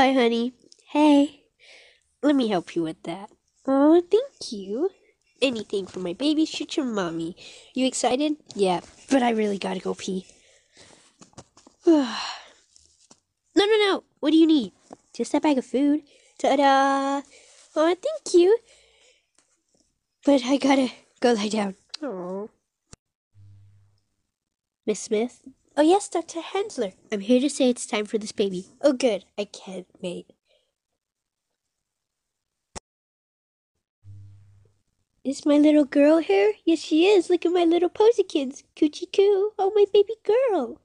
Hi, honey. Hey. Let me help you with that. Oh, thank you. Anything for my baby. Shoot your mommy. You excited? Yeah, but I really gotta go pee. no, no, no. What do you need? Just that bag of food. Ta-da! Oh, thank you. But I gotta go lie down. Oh. Miss Smith? Oh, yes, Dr. Hensler. I'm here to say it's time for this baby. Oh, good. I can't wait. Is my little girl here? Yes, she is. Look at my little posykins. Coochie coo. Oh, my baby girl.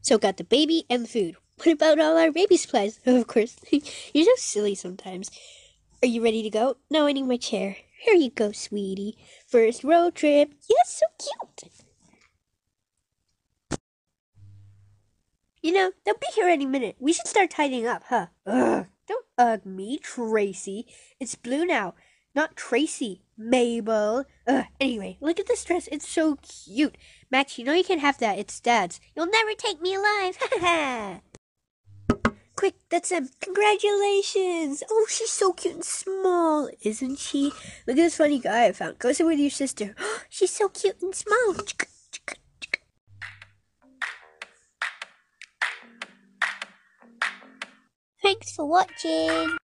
So got the baby and the food. What about all our baby supplies? Of course. You're so silly sometimes. Are you ready to go? No, I need my chair. Here you go, sweetie. First road trip. Yes, so cute. You know, they'll be here any minute. We should start tidying up, huh? Ugh. Don't ugh me, Tracy. It's blue now, not Tracy. Mabel. Ugh. Anyway, look at this dress. It's so cute. Max, you know you can't have that. It's Dad's. You'll never take me alive. Ha ha. That's him. Congratulations. Oh, she's so cute and small, isn't she? Look at this funny guy I found. Go sit with your sister. she's so cute and small. Thanks for watching.